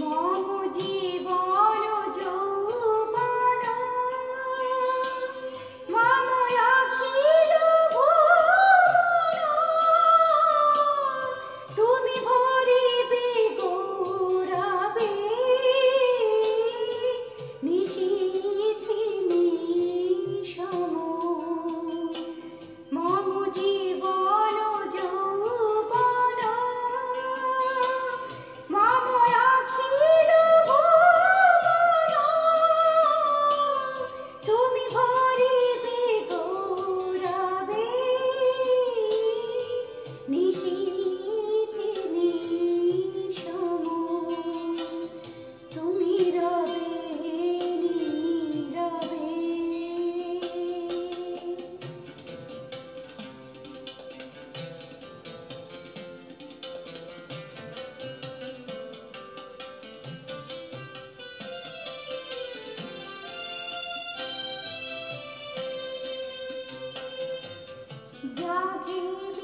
মম জীবন जागे